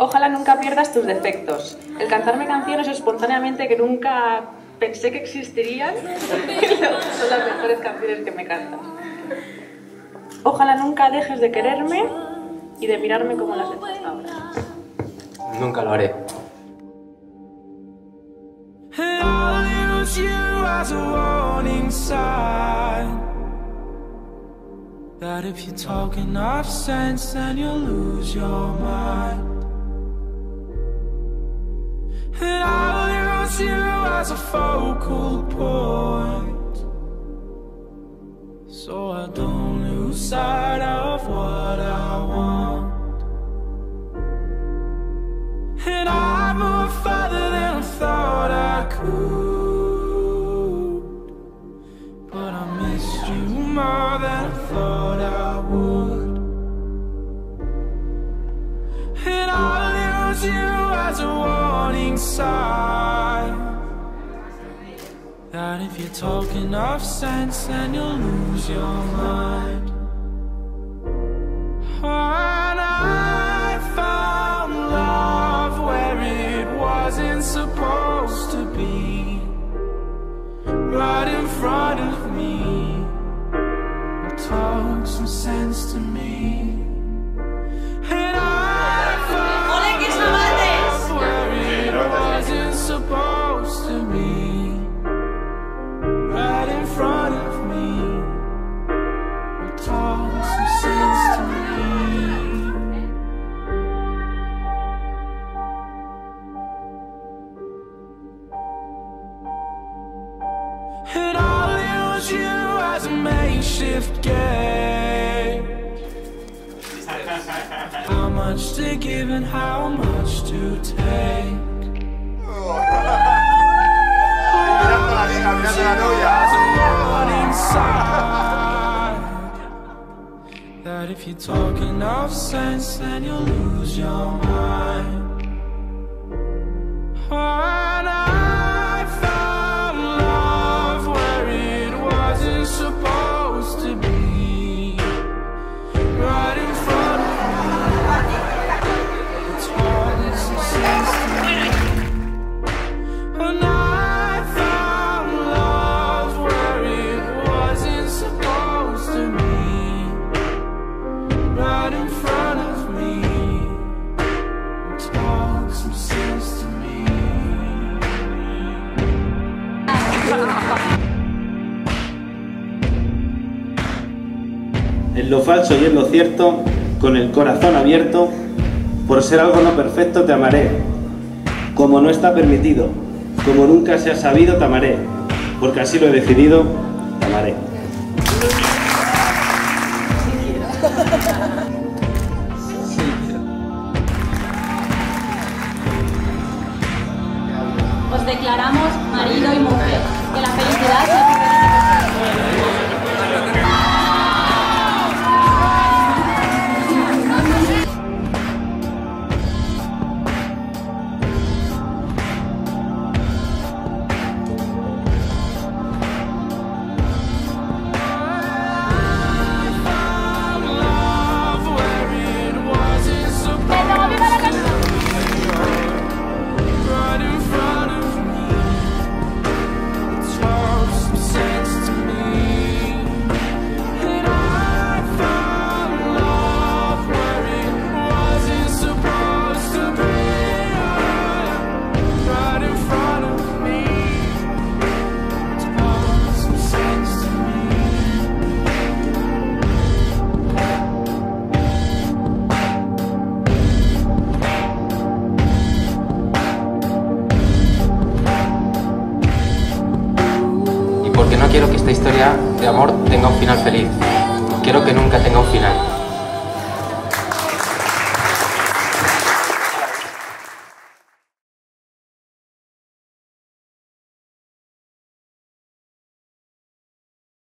Ojalá nunca pierdas tus defectos. El cantarme canciones espontáneamente que nunca pensé que existirían son las mejores canciones que me cantas. Ojalá nunca dejes de quererme y de mirarme como las hasta ahora. Nunca lo haré. That if you talk enough sense, then you'll lose your mind. As a focal point. So I don't lose sight of what I want. And I move further than I thought I could. But I missed you more than I thought I would. And I'll use you as a warning sign That if you talk enough sense Then you'll lose your mind. When I found love Where it wasn't supposed to be makeshift game How much to give and how much to take. That if you talk enough sense then you'll lose your mind En lo falso y en lo cierto, con el corazón abierto, por ser algo no perfecto te amaré. Como no está permitido, como nunca se ha sabido, te amaré. Porque así lo he decidido, te amaré. Os declaramos marido y mujer. La porque no quiero que esta historia de amor tenga un final feliz. Quiero que nunca tenga un final.